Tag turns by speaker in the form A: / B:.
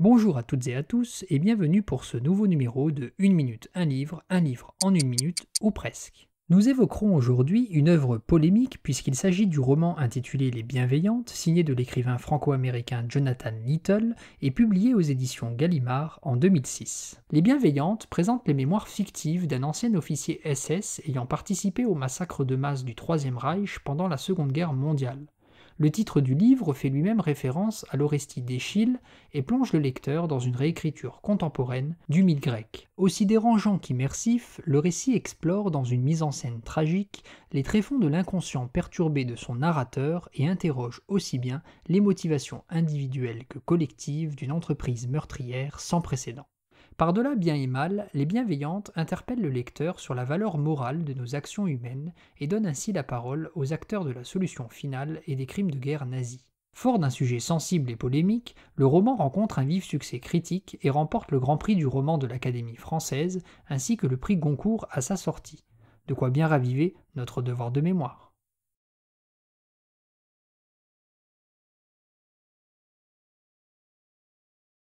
A: Bonjour à toutes et à tous et bienvenue pour ce nouveau numéro de 1 minute, un livre, un livre en une minute ou presque. Nous évoquerons aujourd'hui une œuvre polémique puisqu'il s'agit du roman intitulé Les Bienveillantes, signé de l'écrivain franco-américain Jonathan Little et publié aux éditions Gallimard en 2006. Les Bienveillantes présentent les mémoires fictives d'un ancien officier SS ayant participé au massacre de masse du Troisième Reich pendant la Seconde Guerre mondiale. Le titre du livre fait lui-même référence à l'Orestie d'Échille et plonge le lecteur dans une réécriture contemporaine du mythe grec. Aussi dérangeant qu'immersif, le récit explore dans une mise en scène tragique les tréfonds de l'inconscient perturbé de son narrateur et interroge aussi bien les motivations individuelles que collectives d'une entreprise meurtrière sans précédent. Par-delà bien et mal, les bienveillantes interpellent le lecteur sur la valeur morale de nos actions humaines et donnent ainsi la parole aux acteurs de la solution finale et des crimes de guerre nazis. Fort d'un sujet sensible et polémique, le roman rencontre un vif succès critique et remporte le Grand Prix du roman de l'Académie française ainsi que le prix Goncourt à sa sortie. De quoi bien raviver notre devoir de mémoire.